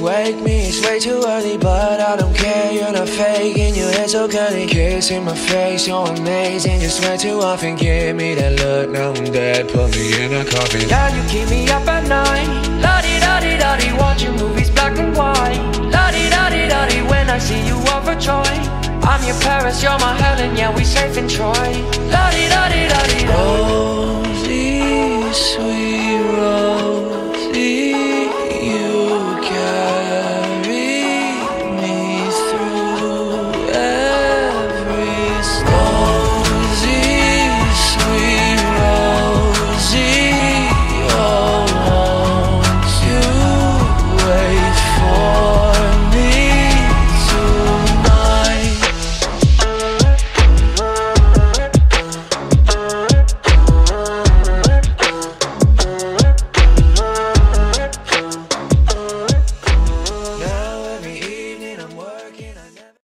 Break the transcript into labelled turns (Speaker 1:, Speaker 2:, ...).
Speaker 1: wake me, it's way too early, but I don't care. You're not faking, your hair so curly, kissing my face, you're amazing. You swear too often, give me that look. Now I'm dead, put me in a coffin.
Speaker 2: Yeah, you keep me up at night. La di da di da di, watching movies black and white. La di da di da di, when I see you overjoyed. I'm your Paris, you're my Helen, yeah, we safe in Troy. La